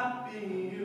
happy